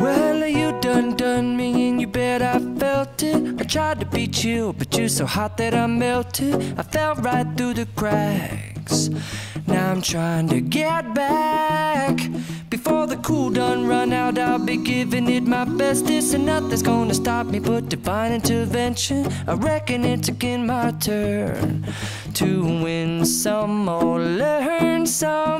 Well, you done done me and you bet I felt it. I tried to beat you, but you're so hot that I melted. I fell right through the cracks. Now I'm trying to get back. Before the cool done run out, I'll be giving it my best. This and nothing's gonna stop me but divine intervention. I reckon it's again my turn to win some or learn some,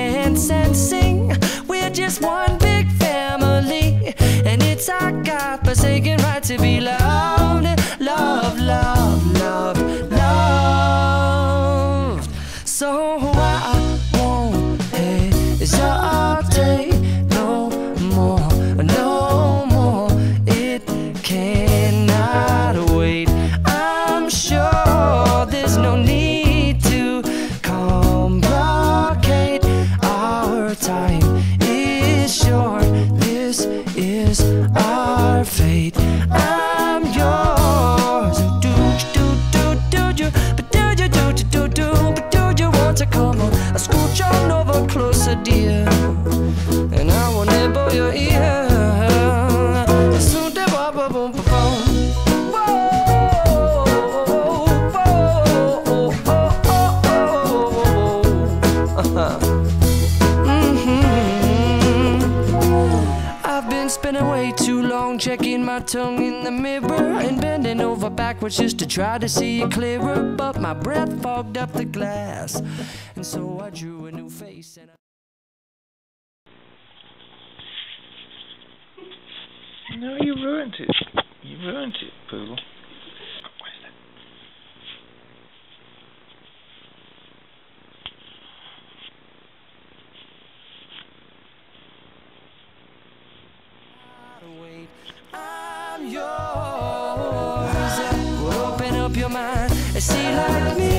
it's our God forsaken right to be loved, love, love, love, loved. So I won't hesitate no more, no more. It cannot wait. I'm sure there's no need to complicate. Our time our fate. I'm yours. Do do do do do, but do you do do do do, but do you want to come on? I scooch on over closer, dear, and spending way too long checking my tongue in the mirror and bending over backwards just to try to see it clearer. But my breath fogged up the glass, and so I drew a new face. And I No, you ruined it. You ruined it, Poodle. And see like me.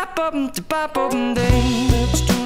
Yours. Ah. Ba-da-bum-da-ba-bum-ding.